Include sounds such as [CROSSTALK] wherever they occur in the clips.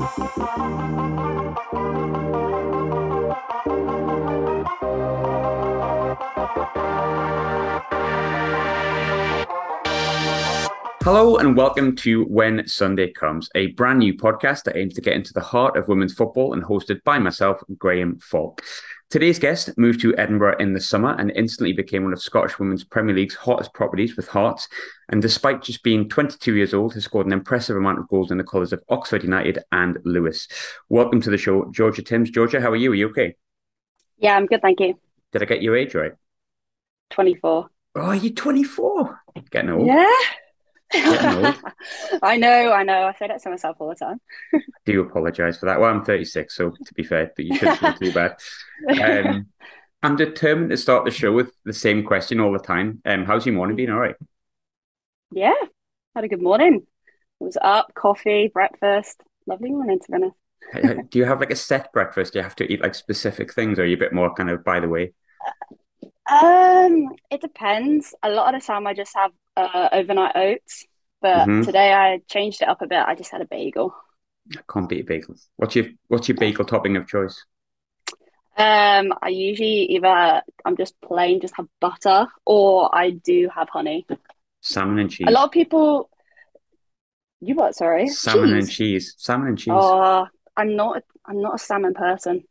Hello and welcome to When Sunday Comes, a brand new podcast that aims to get into the heart of women's football and hosted by myself, Graham Falk. Today's guest moved to Edinburgh in the summer and instantly became one of Scottish Women's Premier League's hottest properties with Hearts. And despite just being 22 years old, has scored an impressive amount of goals in the colours of Oxford United and Lewes. Welcome to the show, Georgia Timms. Georgia, how are you? Are you okay? Yeah, I'm good, thank you. Did I get your age right? 24. Oh, you're 24. Getting old. Yeah. [LAUGHS] I know, I know. I say that to myself all the time. I do apologise for that. Well, I'm 36, so to be fair, but you shouldn't feel too bad. [LAUGHS] Um, I'm determined to start the show with the same question all the time. Um, how's your morning been? All right. Yeah, had a good morning. was up, coffee, breakfast. Lovely morning, to be honest. do you have like a set breakfast? Do you have to eat like specific things, or are you a bit more kind of by the way? Um, it depends. A lot of the time, I just have uh, overnight oats, but mm-hmm. today I changed it up a bit. I just had a bagel. I can't beat a bagel. What's your What's your bagel topping of choice? Um, I usually either I'm just plain, just have butter, or I do have honey. Salmon and cheese. A lot of people. You what? Sorry. Salmon cheese. and cheese. Salmon and cheese. Oh, I'm not. I'm not a salmon person.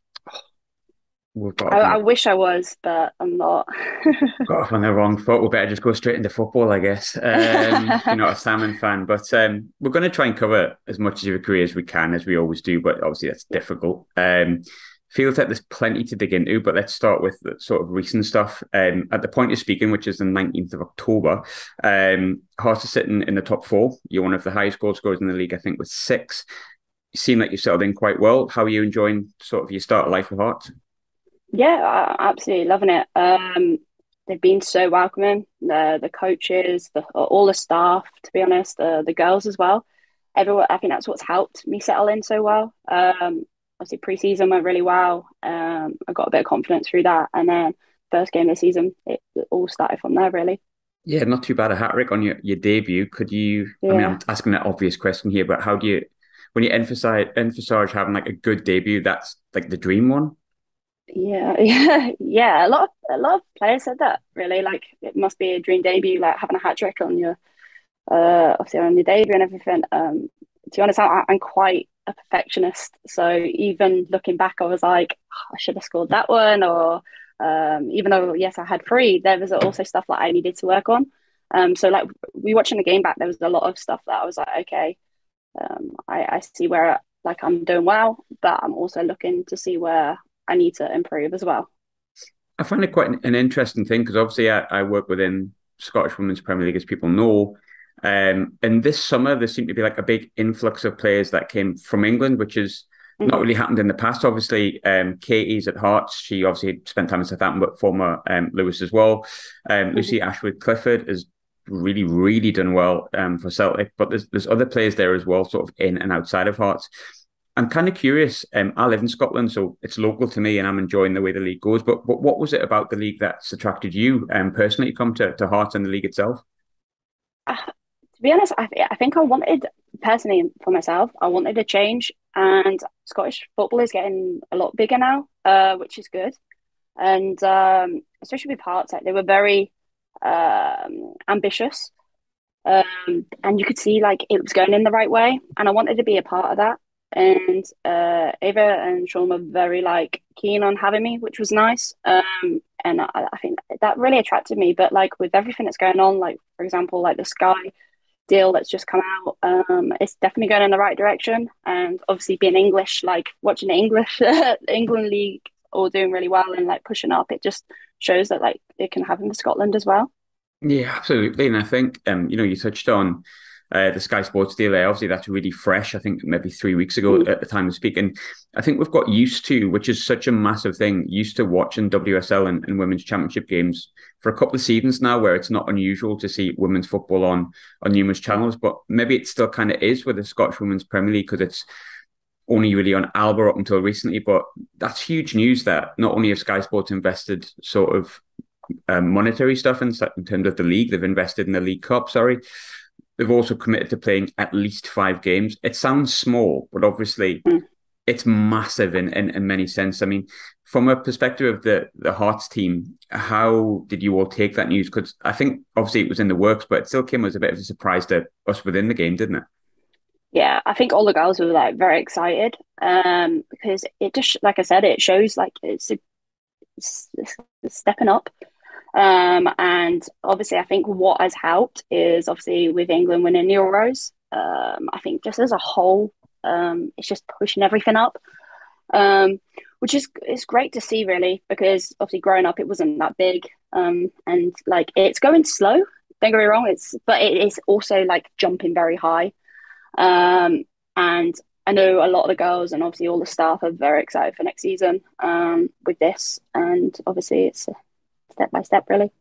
I, I, wish I was, but I'm not. [LAUGHS] got off on the wrong foot. We better just go straight into football, I guess. Um, you're not a salmon [LAUGHS] fan, but um, we're going to try and cover as much of your career as we can, as we always do. But obviously, that's difficult. Um, feels like there's plenty to dig into, but let's start with the sort of recent stuff. Um, at the point of speaking, which is the 19th of October, um, Hearts are sitting in the top four. You're one of the highest goal scorers in the league, I think, with six. You seem like you've settled in quite well. How are you enjoying sort of your start of life with Hearts? Yeah, absolutely loving it. Um, they've been so welcoming. The the coaches, the all the staff, to be honest, the the girls as well. Everyone, I think that's what's helped me settle in so well. Um, obviously preseason went really well. Um, I got a bit of confidence through that, and then first game of the season, it, it all started from there really. Yeah, not too bad a hat trick on your, your debut. Could you? Yeah. I mean, I'm asking that obvious question here, but how do you, when you emphasize emphasize having like a good debut, that's like the dream one. Yeah, [LAUGHS] yeah, yeah. A lot of a lot of players said that. Really, like it must be a dream debut, like having a hat trick on your, uh, obviously on your debut and everything. Um, to be honest, I, I'm quite a perfectionist. So even looking back, I was like, oh, I should have scored that one, or um, even though yes, I had three, there was also stuff that I needed to work on. Um, so like we watching the game back, there was a lot of stuff that I was like, okay, um, I, I see where like I'm doing well, but I'm also looking to see where I need to improve as well. I find it quite an, interesting thing because obviously I, I, work within Scottish Women's Premier League, as people know. Um, and this summer, there seemed to be like a big influx of players that came from England, which has mm-hmm. not really happened in the past. Obviously, um, Katie's at Hearts. She obviously spent time in Southampton, but former um, Lewes as well. Um, mm-hmm. Lucy Ashworth Clifford has really, really done well um, for Celtic. But there's there's other players there as well, sort of in and outside of Hearts. I'm kind of curious. Um, I live in Scotland, so it's local to me, and I'm enjoying the way the league goes. But, but what was it about the league that's attracted you um, personally to come to, to Hearts and the league itself? Uh, to be honest, I, I think I wanted, personally for myself, I wanted a change. And Scottish football is getting a lot bigger now, uh, which is good. And um, especially with Hearts, like, they were very um, ambitious. Um, and you could see like it was going in the right way. And I wanted to be a part of that and uh, Ava and Sean were very like keen on having me, which was nice. Um, and I, I, think that really attracted me. But like with everything that's going on, like for example, like the Sky deal that's just come out, um, it's definitely going in the right direction. And obviously, being English, like watching the English [LAUGHS] England league all doing really well and like pushing up, it just shows that like it can happen for Scotland as well. Yeah, absolutely. And I think um, you know, you touched on uh, the Sky Sports deal. Obviously, that's really fresh. I think maybe three weeks ago at the time of speaking. I think we've got used to, which is such a massive thing, used to watching WSL and, and women's championship games for a couple of seasons now, where it's not unusual to see women's football on on numerous channels. But maybe it still kind of is with the Scottish Women's Premier League because it's only really on Alba up until recently. But that's huge news that not only have Sky Sports invested sort of um, monetary stuff in, in terms of the league, they've invested in the League Cup. Sorry, they've also committed to playing at least five games. It sounds small, but obviously mm. it's massive in, in, in many sense. I mean, from a perspective of the the Hearts team, how did you all take that news? Because I think obviously it was in the works, but it still came as a bit of a surprise to us within the game, didn't it? Yeah, I think all the girls were like very excited um, because it just, like I said, it shows like it's, a, it's, it's stepping up. Um, and obviously, I think what has helped is obviously with England winning Euros. Um, I think just as a whole, um, it's just pushing everything up. Um, which is it's great to see really because obviously growing up it wasn't that big um and like it's going slow don't get me wrong it's but it is also like jumping very high um and I know a lot of the girls and obviously all the staff are very excited for next season with this and obviously it's step by step really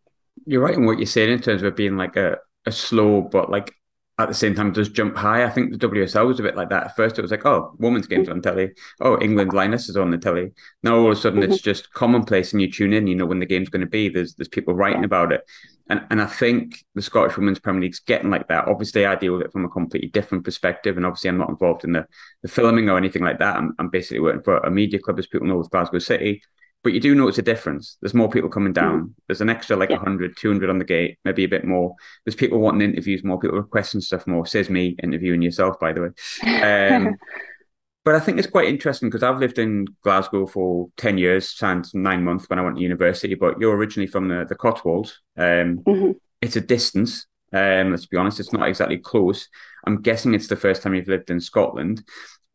you're right in what you're saying in terms of it being like a, a slow but like at the same time does jump high. I think the WSL was a bit like that. At first, it was like, oh, women's games on telly. Oh, England Lioness is on the telly. Now all of a sudden, mm-hmm. it's just commonplace, and you tune in. You know when the game's going to be. There's there's people writing about it, and and I think the Scottish Women's Premier League's getting like that. Obviously, I deal with it from a completely different perspective, and obviously, I'm not involved in the the filming or anything like that. I'm I'm basically working for a media club, as people know, with Glasgow City but you do notice a difference. There's more people coming down. Mm. There's an extra like yeah. 100, 200 on the gate, maybe a bit more. There's people wanting interviews more, people requesting stuff more. Says me interviewing yourself, by the way. Um, [LAUGHS] but I think it's quite interesting because I've lived in Glasgow for 10 years, since nine months when I went to university, but you're originally from the, the Cotswolds. Um, mm-hmm. It's a distance. Um, let's be honest, it's not exactly close. I'm guessing it's the first time you've lived in Scotland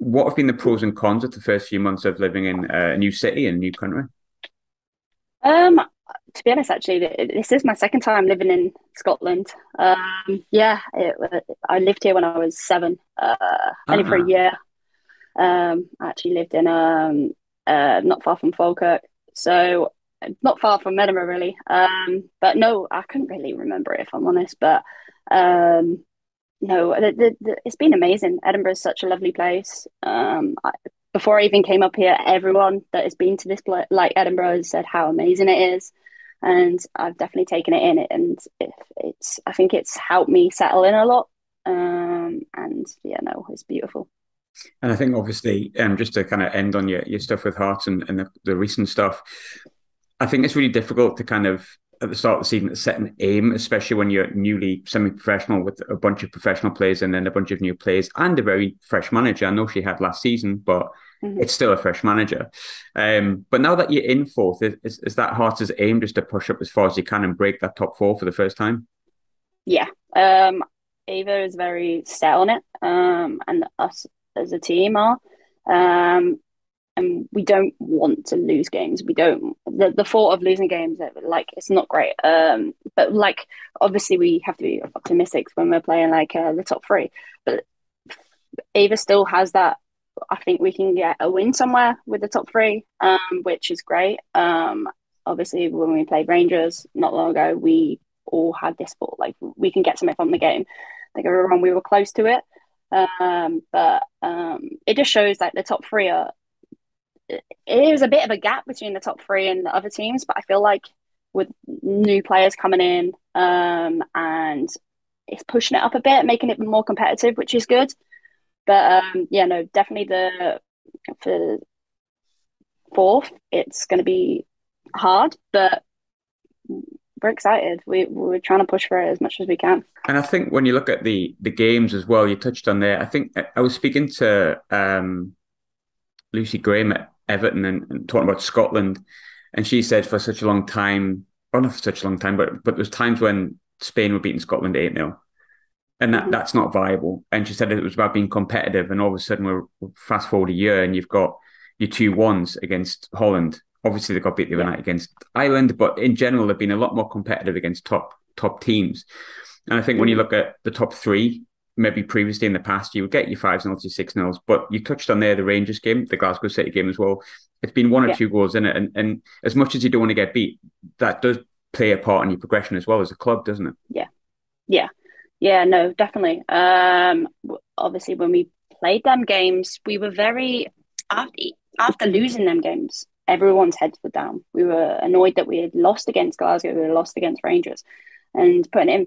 what have been the pros and cons of the first few months of living in a new city and a new country? Um, to be honest, actually, this is my second time living in Scotland. Um, yeah, it, I lived here when I was seven, uh, only uh-huh. for a ah. year. Um, I actually lived in um, uh, not far from Falkirk, so not far from Edinburgh, really. Um, but no, I couldn't really remember it if I'm honest. But um, no, the, the, the, it's been amazing. Edinburgh is such a lovely place. Um, I, before I even came up here, everyone that has been to this place, like Edinburgh, has said how amazing it is, and I've definitely taken it in. And it, it's, I think it's helped me settle in a lot. Um, and yeah, no, it's beautiful. And I think obviously, um, just to kind of end on your, your stuff with Hearts and, and the, the recent stuff, I think it's really difficult to kind of at the start of the season to set an aim, especially when you're newly semi-professional with a bunch of professional players and then a bunch of new players and a very fresh manager. I know she had last season, but mm-hmm. it's still a fresh manager. Um, but now that you're in fourth, is, is that Hearts' aim just to push up as far as you can and break that top four for the first time? Yeah. Um, Ava is very set on it, um, and us as a team are. Um, and we don't want to lose games. We don't the, the thought of losing games like it's not great. Um, but like obviously we have to be optimistic when we're playing like uh, the top three. But Ava still has that. I think we can get a win somewhere with the top three, um, which is great. Um, obviously when we played Rangers not long ago, we all had this thought like we can get something from the game. Like everyone, we were close to it. Um, but um, it just shows that the top three are it is a bit of a gap between the top three and the other teams, but I feel like with new players coming in um, and it's pushing it up a bit, making it more competitive, which is good. But um, yeah, no, definitely the for fourth, it's going to be hard, but we're excited. We we're trying to push for it as much as we can. And I think when you look at the the games as well, you touched on there. I think I was speaking to um, Lucy Graham at Everton and, and, talking about Scotland, and she said for such a long time, or not for such a long time, but but there's times when Spain were beating Scotland eight 0 and that, mm-hmm. that's not viable. And she said it was about being competitive, and all of a sudden we're fast forward a year, and you've got your two ones against Holland. Obviously, they got beat the other yeah. night against Ireland, but in general, they've been a lot more competitive against top top teams. And I think when you mm-hmm. look at the top three, maybe previously in the past, you would get your five nils, your six nils, but you touched on there the Rangers game, the Glasgow City game as well. It's been one or yeah. two goals in it, and and as much as you don't want to get beat, that does play a part in your progression as well as a club, doesn't it? Yeah, yeah, yeah. No, definitely. Um, obviously, when we played them games, we were very after after losing them games. Everyone's heads were down. We were annoyed that we had lost against Glasgow, we had lost against Rangers, and putting in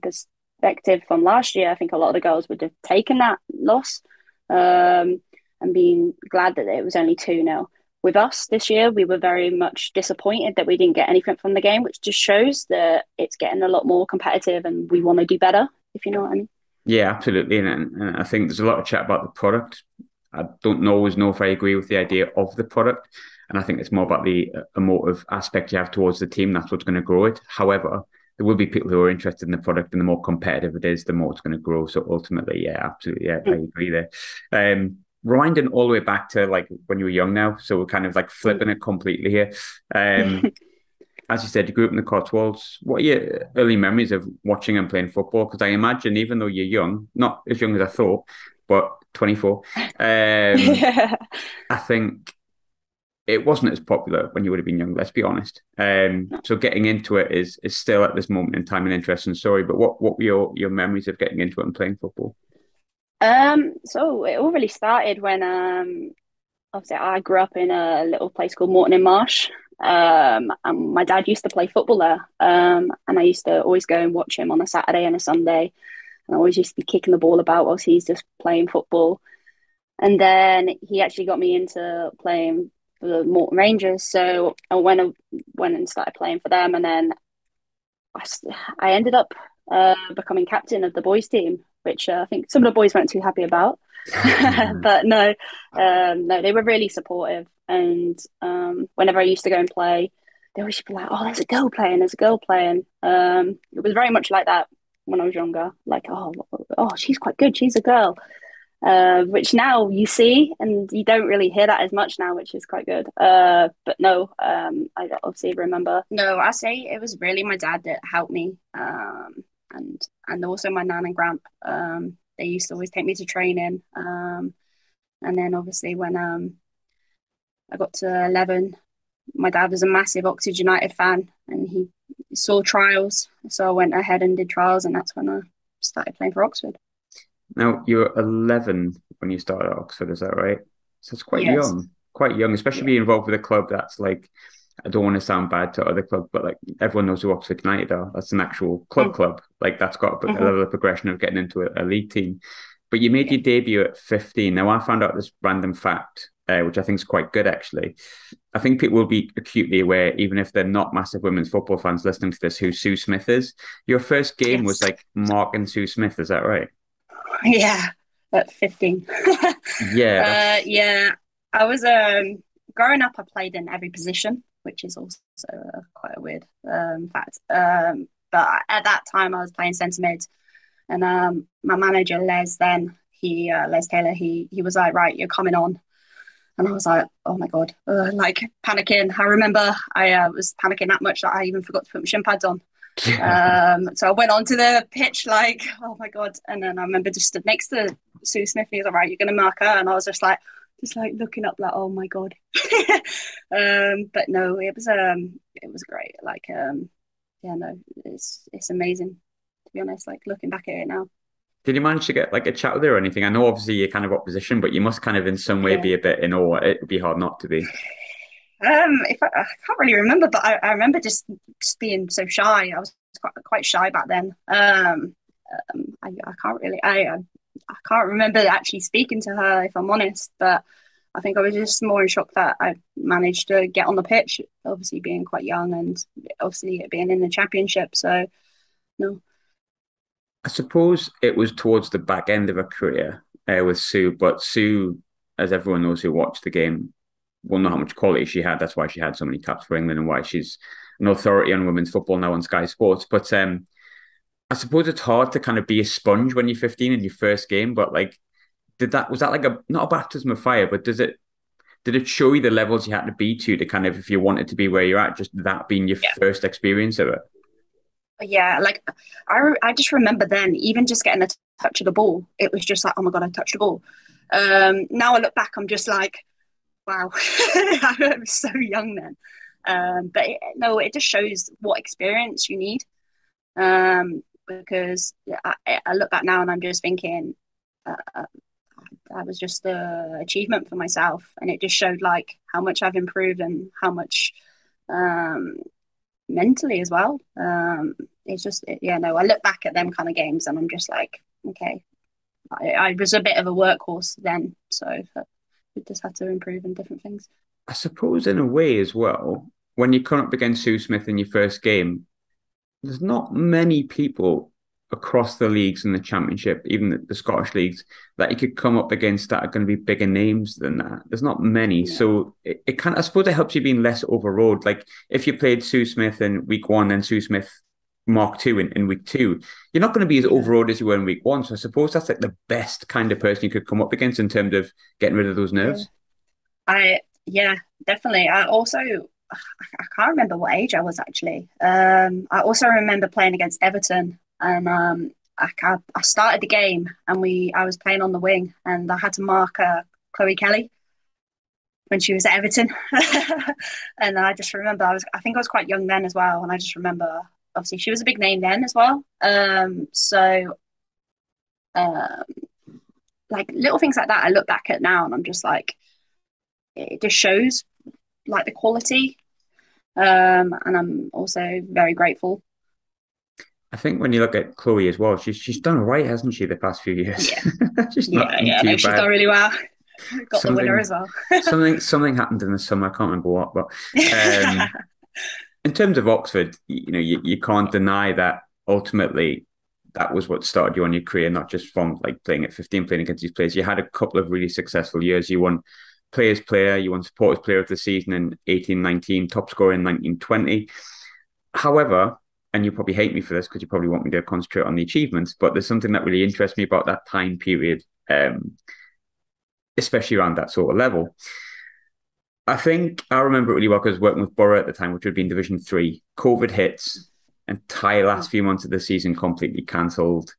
perspective from last year, I think a lot of the girls would have taken that loss um, and been glad that it was only 2 0. With us this year, we were very much disappointed that we didn't get anything from the game, which just shows that it's getting a lot more competitive and we want to do better, if you know what I mean. Yeah, absolutely. And, and I think there's a lot of chat about the product. I don't always know if I agree with the idea of the product. And I think it's more about the uh, emotive aspect you have towards the team. That's what's going to grow it. However, there will be people who are interested in the product, and the more competitive it is, the more it's going to grow. So ultimately, yeah, absolutely, yeah, I agree there. Um, rewinding all the way back to like when you were young now, so we're kind of like flipping it completely here. Um, [LAUGHS] as you said, you grew up in the Cotswolds. What are your early memories of watching and playing football? Because I imagine, even though you're young, not as young as I thought, but 24, um, [LAUGHS] yeah. I think it wasn't as popular when you would have been young. Let's be honest. Um, so getting into it is is still at this moment in time an interesting story. But what what were your your memories of getting into it and playing football? Um, so it all really started when um, obviously I grew up in a little place called Moreton in Marsh. Um, and my dad used to play football there. Um, and I used to always go and watch him on a Saturday and a Sunday. And I always used to be kicking the ball about whilst he's just playing football. And then he actually got me into playing the Moreton Rangers. So I went and went and started playing for them, and then I, I ended up uh, becoming captain of the boys team, which uh, I think some of the boys weren't too happy about. [LAUGHS] but no, um, no, they were really supportive. And um, whenever I used to go and play, they always be like, "Oh, there's a girl playing. There's a girl playing." Um, it was very much like that when I was younger. Like, "Oh, oh, she's quite good. She's a girl." Uh, which now you see and you don't really hear that as much now, which is quite good. Uh, but no, um, I obviously remember. No, I say it was really my dad that helped me, um, and and also my nan and grand. Um, they used to always take me to training, um, and then obviously when um, I got to eleven, my dad was a massive Oxford United fan, and he saw trials, so I went ahead and did trials, and that's when I started playing for Oxford. Now you're 11 when you started at Oxford, is that right? So it's quite yes. young, quite young, especially yeah. being involved with a club that's like. I don't want to sound bad to other clubs, but like everyone knows who Oxford United are. That's an actual club mm. club. Like that's got a, mm-hmm. a, level of progression of getting into a, a league team. But you made yeah. your debut at 15. Now I found out this random fact, uh, which I think is quite good actually. I think people will be acutely aware, even if they're not massive women's football fans listening to this, who Sue Smith is. Your first game yes. was like Mark and Sue Smith, is that right? [LAUGHS] Yeah, at 15. [LAUGHS] yeah. Uh, yeah. I was um growing up I played in every position, which is also uh, quite a weird um, fact. Um, but at that time I was playing centre mid and um, my manager Les then he uh, Les Taylor he he was like right you're coming on and I was like, oh my God, uh, like panicking. I remember I uh, was panicking that much that I even forgot to put my shin pads on [LAUGHS] um, so I went onto the pitch like, oh my god! And then I remember just stood next to Sue Smith. He was like, right, you're going to mark her, and I was just like, just like looking up, like, oh my god. [LAUGHS] um, but no, it was um, it was great. Like, um, yeah, no, it's it's amazing to be honest. Like looking back at it now. Did you manage to get like a chat with her or anything? I know obviously you're kind of opposition, but you must kind of in some way yeah. be a bit in awe. It would be hard not to be. Um, if I, I, can't really remember, but I, I, remember just just being so shy. I was quite, quite shy back then. Um, um I, I, can't really, I, I can't remember actually speaking to her if I'm honest, but I think I was just more in shock that I managed to get on the pitch. Obviously, being quite young and obviously being in the championship. So, no. I suppose it was towards the back end of her career uh, with Sue, but Sue, as everyone knows who watched the game, will know how much quality she had. That's why she had so many caps for England and why she's an authority on women's football now on Sky Sports. But um, I suppose it's hard to kind of be a sponge when you're 15 in your first game. But like, did that was that like a not a baptism of fire, but does it did it show you the levels you had to be to to kind of if you wanted to be where you're at, just that being your yeah. first experience of it? Yeah, like I I just remember then even just getting a touch of the ball, it was just like oh my god, I touched the ball. Um, now I look back, I'm just like wow, [LAUGHS] I was so young then. Um, but it, no, it just shows what experience you need. Um, because I, I, look back now and I'm just thinking uh, that was just the achievement for myself, and it just showed like how much I've improved and how much um, mentally as well. Um, it's just yeah no I look back at them kind of games and I'm just like okay I, I was a bit of a workhorse then so we just had to improve in different things. I suppose in a way as well when you come up against Sue Smith in your first game, there's not many people across the leagues in the championship, even the, the, Scottish leagues, that you could come up against that are going to be bigger names than that. There's not many. Yeah. So it, it kind of, I suppose it helps you being less overrode. Like if you played Sue Smith in week one and Sue Smith Mark two in, in week two, you're not going to be as overawed as you were in week one. So I suppose that's like the best kind of person you could come up against in terms of getting rid of those nerves. I, yeah, definitely. I also, I can't remember what age I was actually. Um, I also remember playing against Everton and um, I, I started the game and we I was playing on the wing and I had to mark uh, Chloe Kelly when she was at Everton, [LAUGHS] and I just remember I was I think I was quite young then as well, and I just remember obviously she was a big name then as well. Um, so, um, like little things like that, I look back at now and I'm just like, it just shows like the quality, um, and I'm also very grateful I think when you look at Chloe as well, she's she's done all right, hasn't she, the past few years? Yeah, [LAUGHS] she's yeah, yeah. No, she's done really well. [LAUGHS] Got something, the winner as well. something something happened in the summer. I can't remember what, but [LAUGHS] um, in terms of Oxford, you know, you, you can't deny that ultimately that was what started you on your career, not just from like playing at 15, playing against these players. You had a couple of really successful years. You won players player, you won supporters player of the season in 18, 19, top scorer in 19, 20. However, and you probably hate me for this because you probably want me to concentrate on the achievements, but there's something that really interests me about that time period, um, especially around that sort of level. I think I remember it really well because I was working with Borough at the time, which would be in Division Three. COVID hits, entire last few months of the season completely cancelled.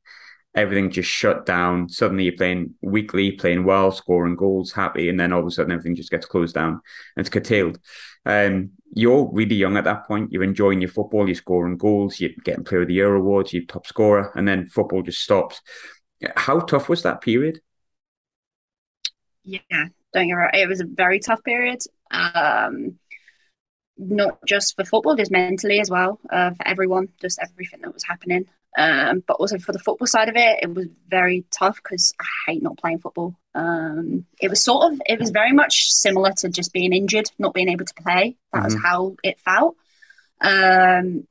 Everything just shut down. Suddenly you're playing weekly, playing well, scoring goals, happy, and then all of a sudden everything just gets closed down and it's curtailed. Um, you're really young at that point. You're enjoying your football. You're scoring goals. You're getting Player of the Year awards. You're top scorer, and then football just stops. How tough was that period? Yeah, don't get right. It was a very tough period. Um, not just for football, just mentally as well, uh, for everyone, just everything that was happening. Um, but also for the football side of it, it was very tough because I hate not playing football. Um, it was sort of, it was very much similar to just being injured, not being able to play. That mm-hmm. was how it felt. Um,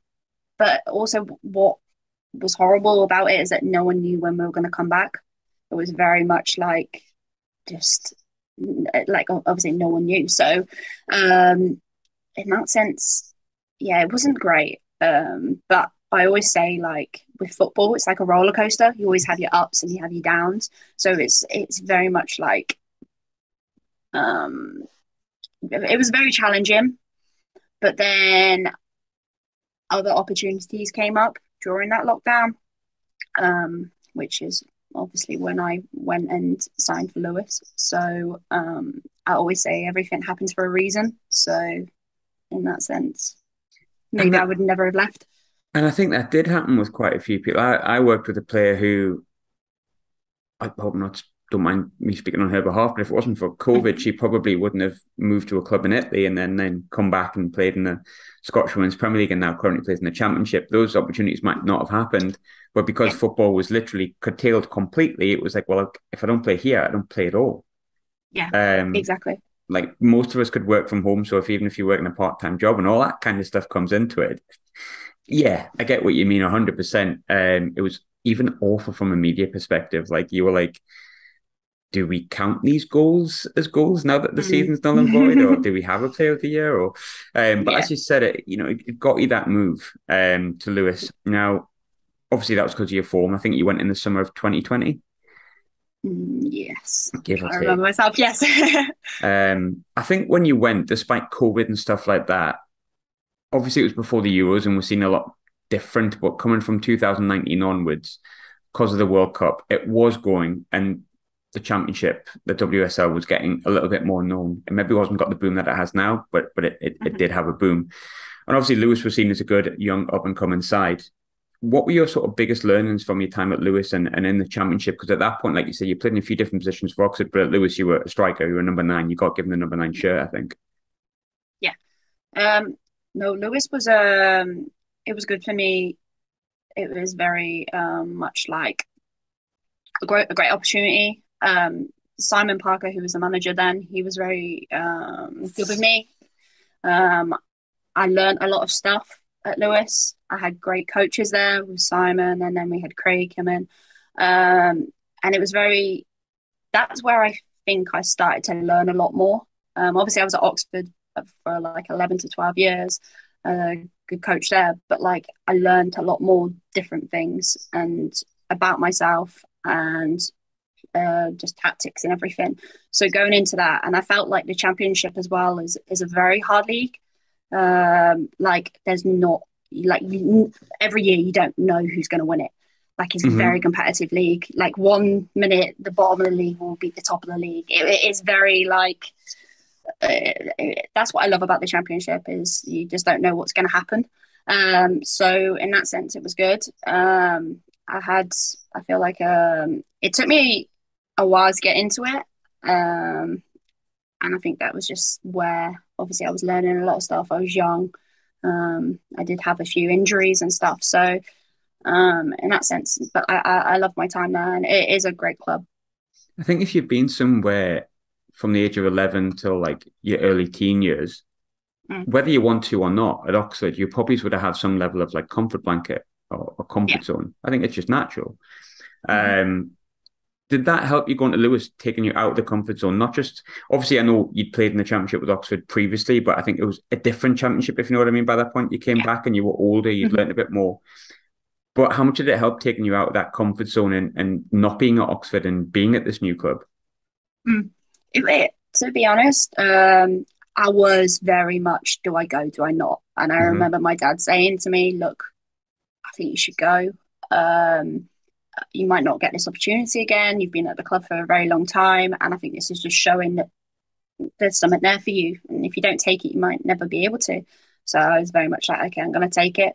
but also, what was horrible about it is that no one knew when we were going to come back. It was very much like just like obviously no one knew. So, um, in that sense, yeah, it wasn't great. Um, but I always say like with football, it's like a roller coaster. You always have your ups and you have your downs. So it's it's very much like um it was very challenging. But then other opportunities came up during that lockdown. Um, which is obviously when I went and signed for Lewes. So um I always say everything happens for a reason. So in that sense, maybe that, I would never have left. And I think that did happen with quite a few people. I, I worked with a player who I hope not don't mind me speaking on her behalf, but if it wasn't for COVID, she probably wouldn't have moved to a club in Italy and then then come back and played in the Scottish Women's Premier League and now currently plays in the Championship. Those opportunities might not have happened, but because football was literally curtailed completely, it was like, well, if I don't play here, I don't play at all. Yeah, um, exactly. Like most of us could work from home, so if even if you work in a part time job and all that kind of stuff comes into it, yeah, I get what you mean 100%. Um, it was even awful from a media perspective. Like you were like, do we count these goals as goals now that the mm. season's null and void, or [LAUGHS] do we have a player of the year? Or, um, but yeah. as you said, it you know it, got you that move um, to Lewes. Now, obviously, that was because of your form. I think you went in the summer of 2020. Mm, yes, Give I remember myself. Yes. [LAUGHS] um, I think when you went, despite COVID and stuff like that, obviously it was before the Euros and we're seeing a lot different, but coming from 2019 onwards, because of the World Cup, it was going and the championship, the WSL was getting a little bit more known. It maybe wasn't got the boom that it has now, but but it, it, mm-hmm. it did have a boom. And obviously Lewes was seen as a good young up and coming side. What were your sort of biggest learnings from your time at Lewes and, and in the championship? Because at that point, like you said, you played in a few different positions for Oxford, but at Lewes you were a striker, you were number nine, you got given the number nine shirt, I think. Yeah. Um, no, Lewes was um, it was good for me it was very um, much like a great, a great opportunity. Um, Simon Parker, who was the manager then, he was very um, good with me. Um, I learned a lot of stuff at Lewes. I had great coaches there with Simon, and then we had Craig come in. Um, and it was very, that's where I think I started to learn a lot more. Um, obviously, I was at Oxford for like 11 to 12 years, a good coach there, but like I learned a lot more different things and about myself and uh, just tactics and everything. So going into that, and I felt like the championship as well is is a very hard league. Um, like there's not like you, every year you don't know who's going to win it. Like it's mm-hmm. a very competitive league. Like one minute the bottom of the league will beat the top of the league. it, it is very like uh, that's what I love about the championship is you just don't know what's going to happen. Um, so in that sense, it was good. Um, I had, I feel like um, it took me a while to get into it. Um, and I think that was just where obviously I was learning a lot of stuff. I was young. Um, I did have a few injuries and stuff. So um, in that sense, but I, I, I love my time there and it is a great club. I think if you've been somewhere from the age of 11 till like your early teen years, mm. whether you want to or not at Oxford, you probably would have had some level of like comfort blanket or, or comfort yeah. zone. I think it's just natural. Mm-hmm. Um, did that help you going to Lewes, taking you out of the comfort zone? Not just obviously, I know you'd played in the championship with Oxford previously, but I think it was a different championship, if you know what I mean. By that point, you came yeah. back and you were older, you'd mm-hmm. learned a bit more. But how much did it help taking you out of that comfort zone and, and not being at Oxford and being at this new club? Mm. It, to be honest, um, I was very much, do I go, do I not? And I mm-hmm. remember my dad saying to me, look, I think you should go. Um, you might not get this opportunity again. You've been at the club for a very long time, and I think this is just showing that there's something there for you. And if you don't take it, you might never be able to. So I was very much like, okay, I'm going to take it.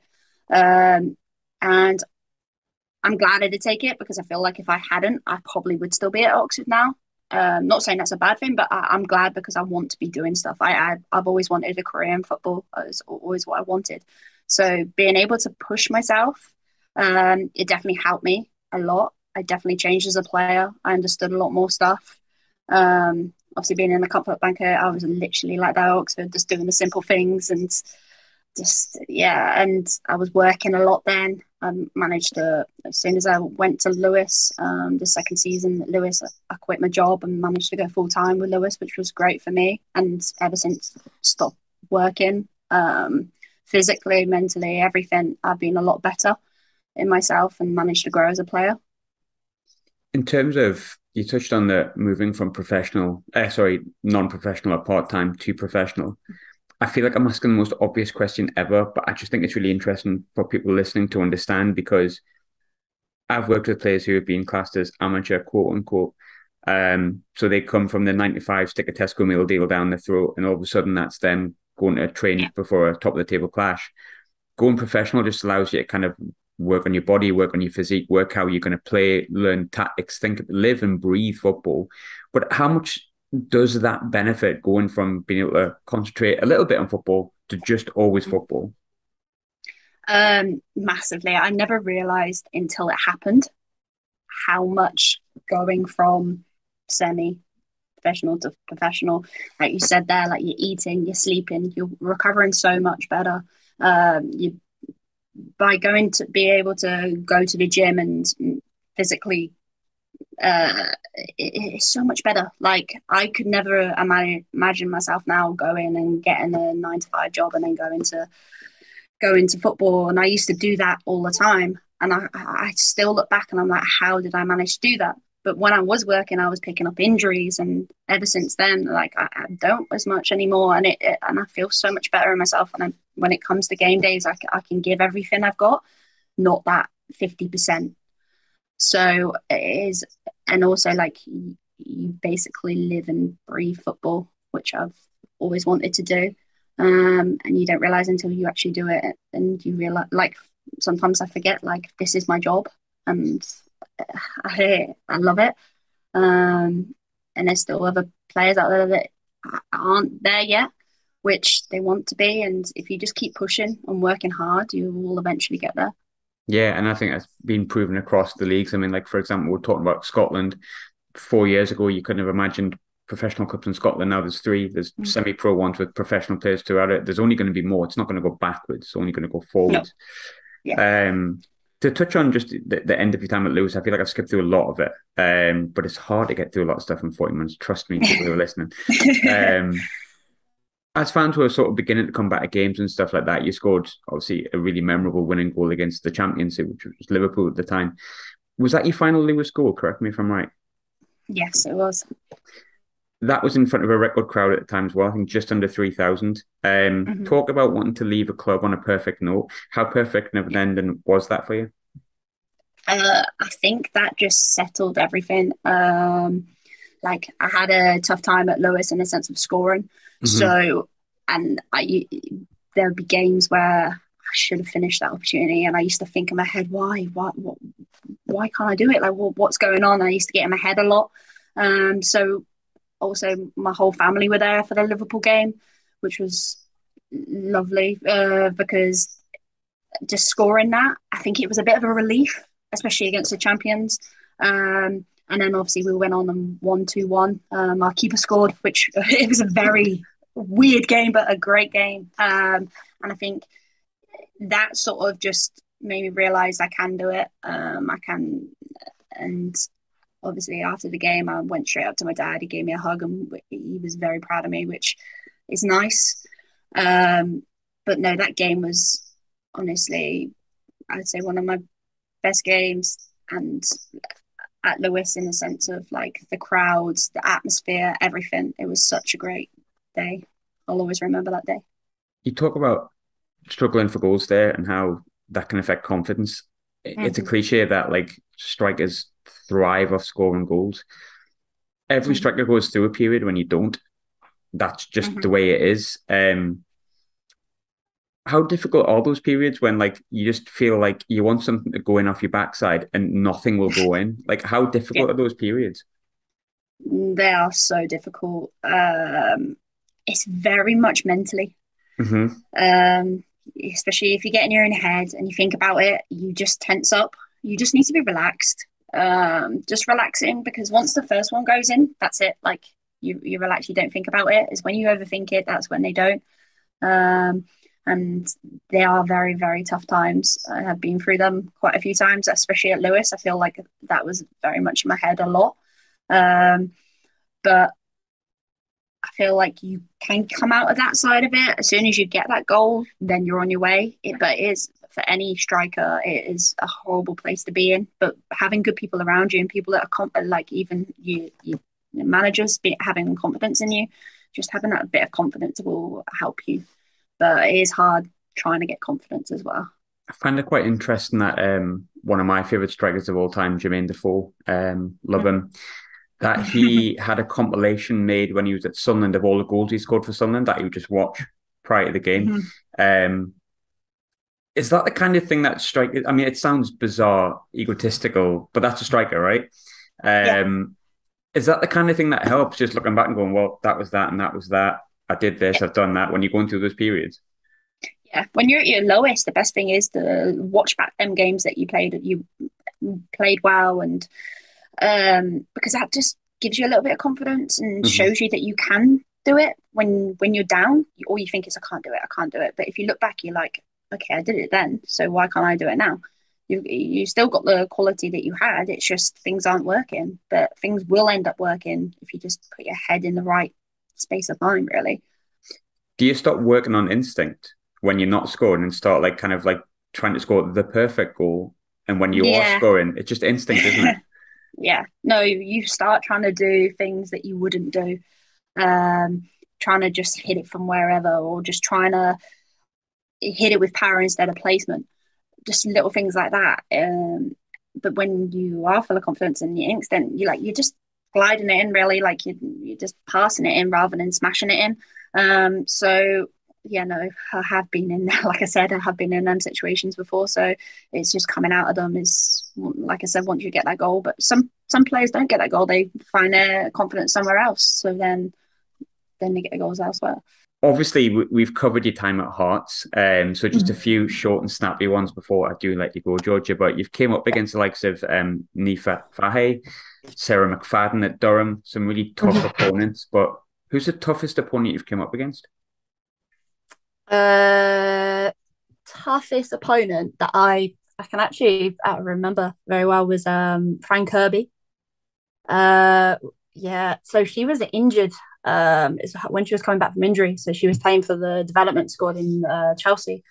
Um, and I'm glad I did take it because I feel like if I hadn't, I probably would still be at Oxford now. Um, not saying that's a bad thing, but I, am glad because I want to be doing stuff. I, I have always wanted a career in football. It's always what I wanted. So being able to push myself, um, it definitely helped me a lot. I definitely changed as a player. I understood a lot more stuff. Um, obviously, being in the comfort blanket, I was literally like that Oxford, just doing the simple things and just yeah. And I was working a lot then. I managed to as soon as I went to Lewes, um, the second season at Lewes, I quit my job and managed to go full time with Lewes, which was great for me. And ever since stopped working, um, physically, mentally, everything, I've been a lot better in myself and managed to grow as a player. In terms of you touched on the moving from professional, uh, sorry, non-professional or part-time to professional. I feel like I'm asking the most obvious question ever, but I just think it's really interesting for people listening to understand because I've worked with players who have been classed as amateur, quote unquote. Um, so they come from the 95 stick a Tesco meal deal down the throat, and all of a sudden that's them going to train before a top of the table clash. Going professional just allows you to kind of work on your body, work on your physique, work how you're going to play, learn tactics, think, live and breathe football. But how much does that benefit going from being able to concentrate a little bit on football to just always football? Um, massively. I never realized until it happened how much going from semi professional to professional, like you said there, like you're eating, you're sleeping, you're recovering so much better. Um, you by going to be able to go to the gym and physically uh, it, it's so much better. Like I could never imagine, myself now going and getting a nine to five job and then going to go into football. And I used to do that all the time. And I, I still look back and I'm like, how did I manage to do that? But when I was working, I was picking up injuries, and ever since then, like I, I don't as much anymore, and it, it, and I feel so much better in myself. And I, when it comes to game days, I, I can give everything I've got, not that fifty percent. So it is, and also like you, you basically live and breathe football, which I've always wanted to do. Um, and you don't realize until you actually do it, and you realize like sometimes I forget like this is my job, and I I love it. Um, and there's still other players out there that aren't there yet, which they want to be. And if you just keep pushing and working hard, you will eventually get there. Yeah, and I think that's been proven across the leagues. I mean, like for example, we're talking about Scotland. Four years ago, you couldn't have imagined professional clubs in Scotland. Now there's three. There's mm-hmm. semi-pro ones with professional players throughout it. There's only going to be more. It's not going to go backwards. It's only going to go forwards. No. Yeah. Um, to touch on just the, the, end of your time at Lewes, I feel like I've skipped through a lot of it. Um, but it's hard to get through a lot of stuff in 40 minutes. Trust me, people who are listening. [LAUGHS] Um, as fans were sort of beginning to come back to games and stuff like that, you scored obviously a really memorable winning goal against the champions, which was Liverpool at the time. Was that your final Lewes goal? Correct me if I'm right. Yes, it was. That was in front of a record crowd at the time as well. I think just under three thousand. Um, mm-hmm. Talk about wanting to leave a club on a perfect note. How perfect of an ending was that for you? Uh, I think that just settled everything. Um, like I had a tough time at Lewes in the sense of scoring. Mm-hmm. So, and I there would be games where I should have finished that opportunity, and I used to think in my head, why, why, what, why can't I do it? Like, what, what's going on? I used to get in my head a lot. Um, so also my whole family were there for the Liverpool game, which was lovely uh, because just scoring that, I think it was a bit of a relief, especially against the champions. Um, and then obviously we went on and won 2 1. Um, our keeper scored, which [LAUGHS] it was a very weird game, but a great game. Um, and I think that sort of just made me realize I can do it. Um, I can. And obviously, after the game, I went straight up to my dad. He gave me a hug and he was very proud of me, which is nice. Um, but no, that game was honestly, I'd say one of my best games. And at Lewes in the sense of like the crowds, the atmosphere, everything. It was such a great day. I'll always remember that day. You talk about struggling for goals there and how that can affect confidence. Mm-hmm. It's a mm-hmm. cliche that like strikers thrive off scoring goals. Every mm-hmm. striker goes through a period when you don't. That's just mm-hmm. the way it is. Um, how difficult are those periods when like you just feel like you want something to go in off your backside and nothing will go in? Like how difficult yeah. are those periods? They are so difficult. Um, it's very much mentally. Mm-hmm. Um, especially if you get in your own head and you think about it, you just tense up. You just need to be relaxed. Um, just relaxing because once the first one goes in, that's it. Like you, you relax. You don't think about it. Is when you overthink it. That's when they don't. Um, and they are very very tough times i have been through them quite a few times especially at Lewes. i feel like that was very much in my head a lot um, but i feel like you can come out of that side of it as soon as you get that goal then you're on your way it, but it is for any striker it is a horrible place to be in but having good people around you and people that are com- like even you, you managers be, having confidence in you just having that bit of confidence will help you but it is hard trying to get confidence as well. I find it quite interesting that um, one of my favourite strikers of all time, Jermaine Defoe, um, love him, that he [LAUGHS] had a compilation made when he was at Sunderland of all the goals he scored for Sunderland that he would just watch prior to the game. Mm-hmm. Um, is that the kind of thing that strike? I mean, it sounds bizarre, egotistical, but that's a striker, right? Um, yeah. Is that the kind of thing that helps? Just looking back and going, well, that was that, and that was that. I did this, I've done that when you're going through those periods. Yeah, when you're at your lowest, the best thing is to watch back them games that you played you played well and um because that just gives you a little bit of confidence and mm-hmm. shows you that you can do it when when you're down all you think is i can't do it i can't do it but if you look back you're like okay i did it then so why can't i do it now you you still got the quality that you had it's just things aren't working but things will end up working if you just put your head in the right space of mind, really. Do you stop working on instinct when you're not scoring and start like kind of like trying to score the perfect goal? And when you yeah. are scoring, it's just instinct, isn't it? [LAUGHS] yeah. No, you start trying to do things that you wouldn't do. Um, trying to just hit it from wherever or just trying to hit it with power instead of placement. Just little things like that. Um, but when you are full of confidence and your instinct, you like you're just gliding it in really like you, you're just passing it in rather than smashing it in um so yeah no i have been in [LAUGHS] like i said i have been in them situations before so it's just coming out of them is like i said once you get that goal but some some players don't get that goal they find their confidence somewhere else so then then they get the goals elsewhere obviously we've covered your time at Hearts, um, so just mm-hmm. a few short and snappy ones before I do let you go, Georgia. But you've came up against the likes of um, Niamh Fahey, Sarah McFadden at Durham, some really tough mm-hmm. opponents. But who's the toughest opponent you've come up against? Uh, toughest opponent that I I can actually I remember very well was um Fran Kirby. Uh, yeah, so she was injured um, when she was coming back from injury. So she was playing for the development squad in uh, Chelsea,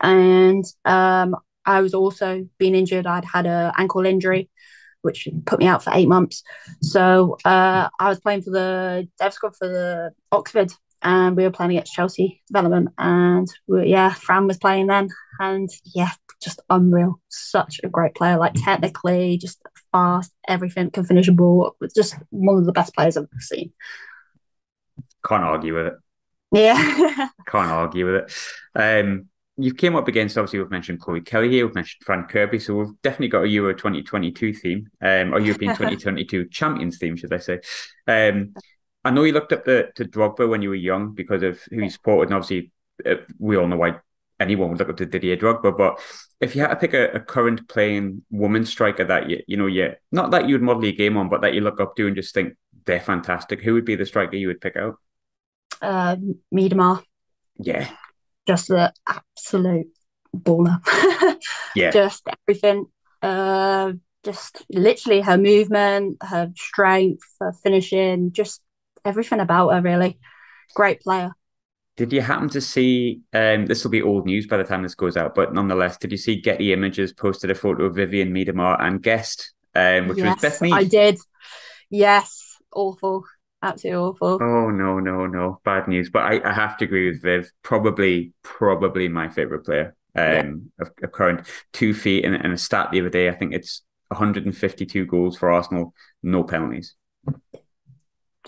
and um, I was also being injured. I'd had an ankle injury, which put me out for eight months. So uh, I was playing for the dev squad for the Oxford, and we were playing against Chelsea development, and we, yeah, Fran was playing then, and yeah, just unreal. Such a great player, like technically, just fast, everything, can finish a ball. Just one of the best players I've ever seen. Can't argue with it. Yeah. [LAUGHS] Can't argue with it. Um, you came up against obviously we've mentioned Chloe Kelly here, we've mentioned Fran Kirby, so we've definitely got a Euro 2022 theme, um, or European [LAUGHS] 2022 champions theme, should I say? Um, I know you looked up the, to Drogba when you were young because of who you supported, and obviously uh, we all know why anyone would look up to Didier Drogba. But if you had to pick a, a current playing woman striker that you you know, yeah, not that you would model your game on, but that you look up to and just think they're fantastic, who would be the striker you would pick out? Um, Miedema. Yeah. Just the absolute baller. [LAUGHS] yeah. Just everything. Uh, just literally her movement, her strength, her finishing, just everything about her, really. Great player. Did you happen to see? Um, this will be old news by the time this goes out, but nonetheless, did you see Getty Images posted a photo of Vivianne Miedema and Guest, um, which yes, was Beth Mead? I did. Yes, awful absolutely awful. Oh no, no, no, bad news. But I, I have to agree with Viv. Probably, probably my favorite player um, yeah. of, of, current two feet and, and a stat the other day. I think it's 152 goals for Arsenal, no penalties.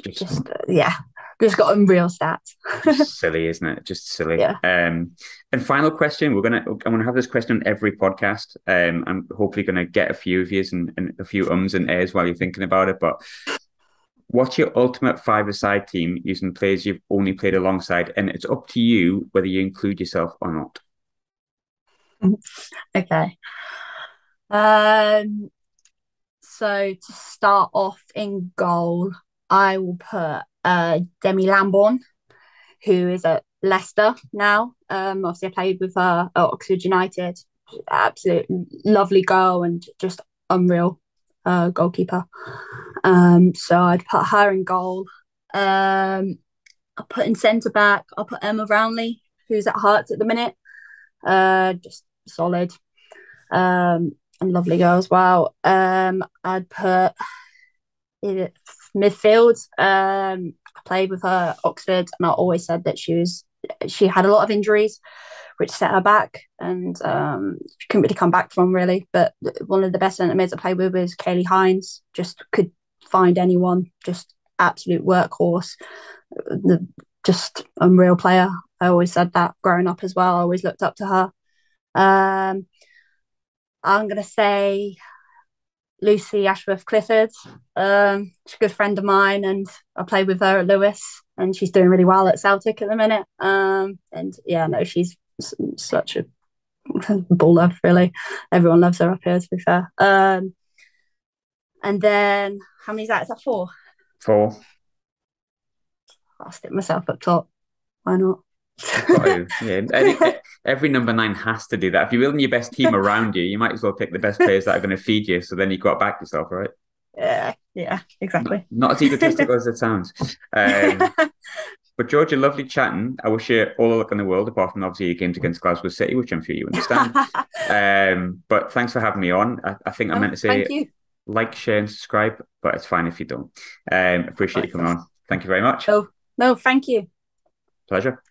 Just, just uh, yeah, just got unreal stats. [LAUGHS] silly, isn't it? Just silly. Yeah. Um, and final question: We're gonna I'm gonna have this question on every podcast. Um, I'm hopefully gonna get a few of yous and, and a few ums and airs while you're thinking about it. But what's your ultimate five-a-side team using players you've only played alongside, and it's up to you whether you include yourself or not. [LAUGHS] Okay. Um. So to start off in goal, I will put uh, Demi Lambourne, who is at Leicester now. Um, obviously, I played with her at Oxford United. Absolute lovely girl and just unreal uh, goalkeeper. Um, so I'd put her in goal. Um, I'll put in centre back. I'll put Emma Brownlie, who's at Hearts at the minute. Uh, just solid. Um, and lovely girl as well. Um, I'd put in midfield. Um, I played with her Oxford, and I always said that she was she had a lot of injuries, which set her back and um, she couldn't really come back from really. But one of the best centre mids I played with was Kaylee Hines. Just could find anyone. Just absolute workhorse. The just unreal player. I always said that growing up as well. I always looked up to her. Um, I'm gonna say Lucy Ashworth Clifford. Um, she's a good friend of mine, and I played with her at Lewes, and she's doing really well at Celtic at the minute. Um, and yeah, no, she's such a [LAUGHS] baller, really. Everyone loves her up here, to be fair. Um, and then how many is that? Is that four? Four. I'll stick myself up top. Why not? [LAUGHS] yeah, every, every, number nine has to do that. If you're building your best team around you, you might as well pick the best players that are going to feed you. So then you've got to back yourself, right? Yeah, yeah, exactly. Not, not as egotistical as it sounds. Um, [LAUGHS] but Georgia, lovely chatting. I wish you all the luck in the world, apart from obviously your games against Glasgow City, which I'm sure you understand. [LAUGHS] um, but thanks for having me on. I, I think I meant to say like, share, and subscribe, but it's fine if you don't. Um, appreciate you coming on. Thank you very much. No, no, thank you. Pleasure.